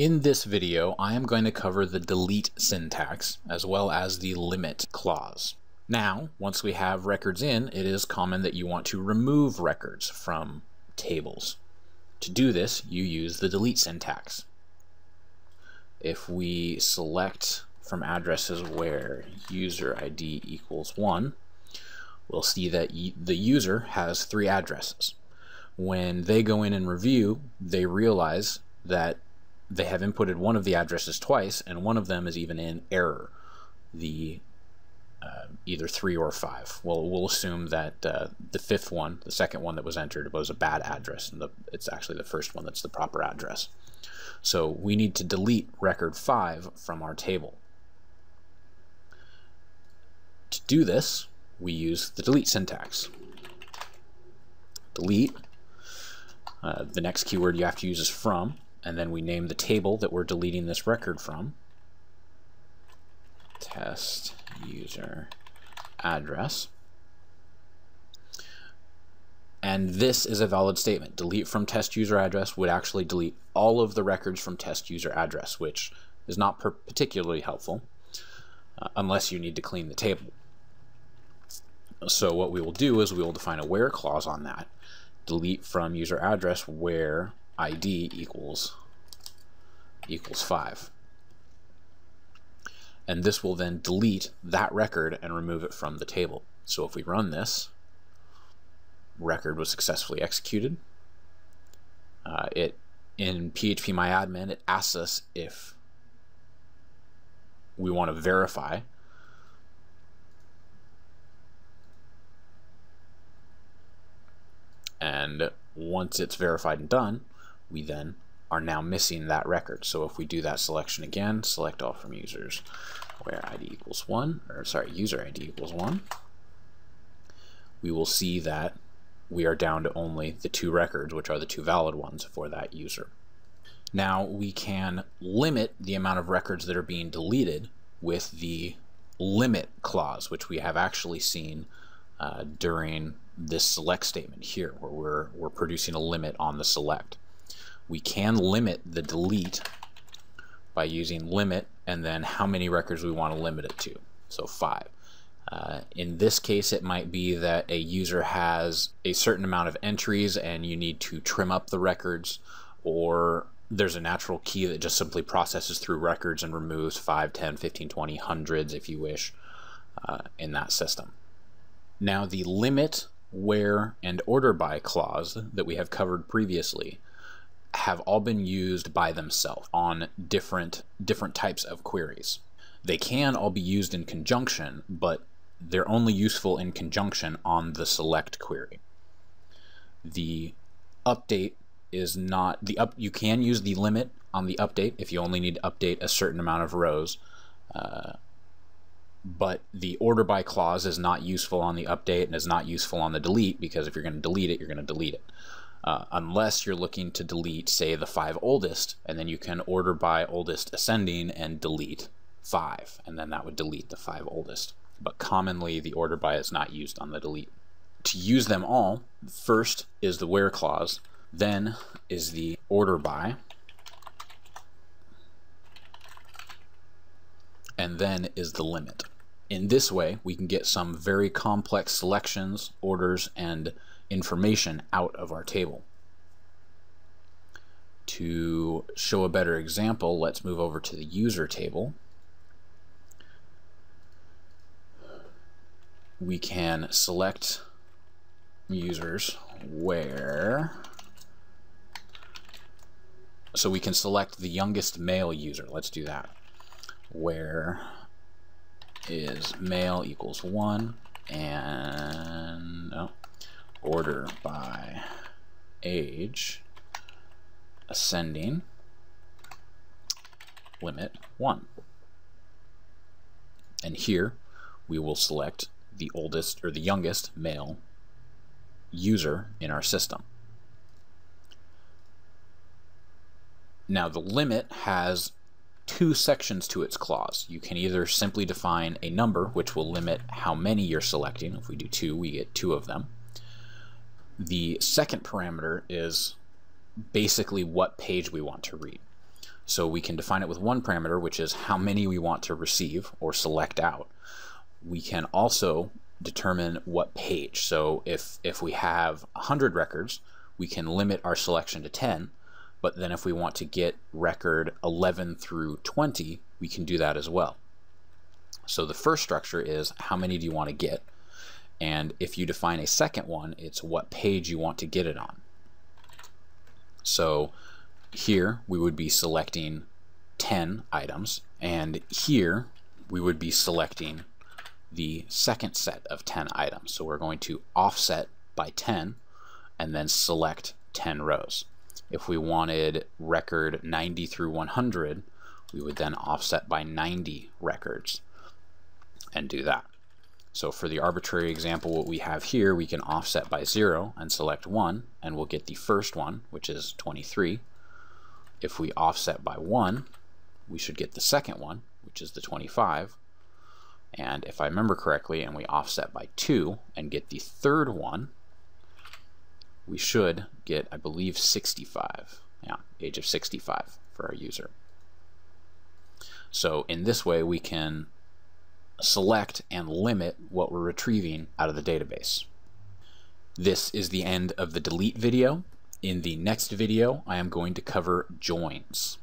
In this video, I am going to cover the delete syntax as well as the limit clause. Now, once we have records in, it is common that you want to remove records from tables. To do this, you use the delete syntax. If we select from addresses where user ID equals 1, we'll see that the user has three addresses. When they go in and review, they realize that they have inputted one of the addresses twice, and one of them is even in error. The uh, either three or five. Well, we'll assume that uh, the fifth one, the second one that was entered, was a bad address, and the, it's actually the first one that's the proper address. So we need to delete record 5 from our table. To do this, we use the delete syntax. Delete, uh, the next keyword you have to use is from, and then we name the table that we're deleting this record from. Test user address. And this is a valid statement. Delete from test user address would actually delete all of the records from test user address, which is not particularly helpful uh, unless you need to clean the table. So what we will do is we will define a where clause on that. Delete from user address where ID equals equals 5. And this will then delete that record and remove it from the table. So if we run this, record was successfully executed. Uh, it in phpMyAdmin it asks us if we want to verify and once it's verified and done we then are now missing that record so if we do that selection again select all from users where id equals 1 or sorry user id equals 1 we will see that we are down to only the two records, which are the two valid ones for that user. Now we can limit the amount of records that are being deleted with the limit clause, which we have actually seen uh, during this select statement here, where we're, we're producing a limit on the select. We can limit the delete by using limit and then how many records we want to limit it to. So five. Uh, in this case, it might be that a user has a certain amount of entries and you need to trim up the records, or there's a natural key that just simply processes through records and removes 5, 10, 15, 20, hundreds, if you wish, uh, in that system. Now, the limit, where, and order by clause that we have covered previously have all been used by themselves on different different types of queries. They can all be used in conjunction, but they're only useful in conjunction on the select query. The update is not the up you can use the limit on the update if you only need to update a certain amount of rows uh, but the order by clause is not useful on the update and is not useful on the delete because if you're going to delete it you're going to delete it uh, unless you're looking to delete say the five oldest and then you can order by oldest ascending and delete five and then that would delete the five oldest but commonly the order by is not used on the delete. To use them all, first is the where clause, then is the order by, and then is the limit. In this way, we can get some very complex selections, orders, and information out of our table. To show a better example, let's move over to the user table. we can select users where so we can select the youngest male user let's do that where is male equals 1 and no, order by age ascending limit 1 and here we will select the oldest or the youngest male user in our system. Now the limit has two sections to its clause. You can either simply define a number, which will limit how many you're selecting. If we do two, we get two of them. The second parameter is basically what page we want to read. So we can define it with one parameter, which is how many we want to receive or select out. We can also determine what page. So if, if we have 100 records, we can limit our selection to 10, but then if we want to get record 11 through 20, we can do that as well. So the first structure is how many do you want to get? And if you define a second one, it's what page you want to get it on. So here we would be selecting 10 items, and here we would be selecting the second set of 10 items. So we're going to offset by 10 and then select 10 rows. If we wanted record 90 through 100, we would then offset by 90 records and do that. So for the arbitrary example, what we have here, we can offset by 0 and select 1, and we'll get the first one, which is 23. If we offset by 1, we should get the second one, which is the 25. And if I remember correctly, and we offset by 2 and get the third one, we should get, I believe, 65. Yeah, age of 65 for our user. So in this way, we can select and limit what we're retrieving out of the database. This is the end of the delete video. In the next video, I am going to cover joins.